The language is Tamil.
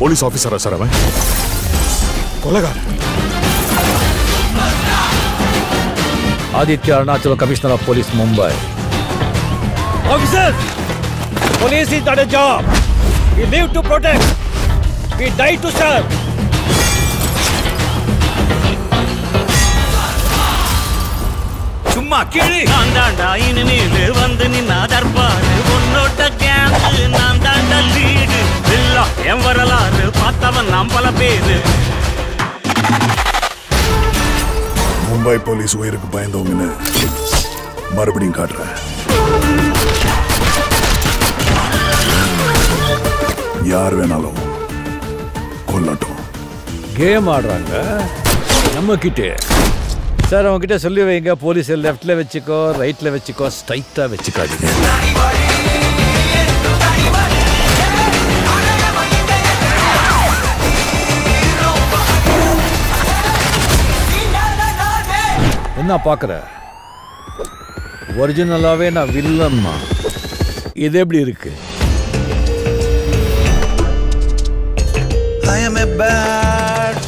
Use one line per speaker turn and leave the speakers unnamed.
போலீஸ் ஆபீசரா சார் அவன் கொலகார்
Aditya Arunachala commissioner of police Mumbai
Officers! Police is not a job. We live to protect. We die to serve.
சும்மா கிழி நான் தாண்டா இனிமேலு வந்து நின்னா நாம் பல பேரு.
மும்பை போலீஸ் உயிருக்கு பயந்தவங்கன்னு மறுபடியும் காட்டுறேன். யார் வேணாலும் கொல்லட்டும்.
கேம் ஆடுறாங்க. நம்ம கிட்டே சார் அவங்க கிட்ட சொல்லி வைங்க. போலீஸ் லெஃப்ட்ல வச்சுக்கோ ரைட்ல வச்சுக்கோ ஸ்ட்ரைட்டா வச்சுக்காதீங்க. என்ன பார்க்குற? ஒரிஜினலாகவே நான் வில்லன்மா இது எப்படி இருக்கு?
I am a bad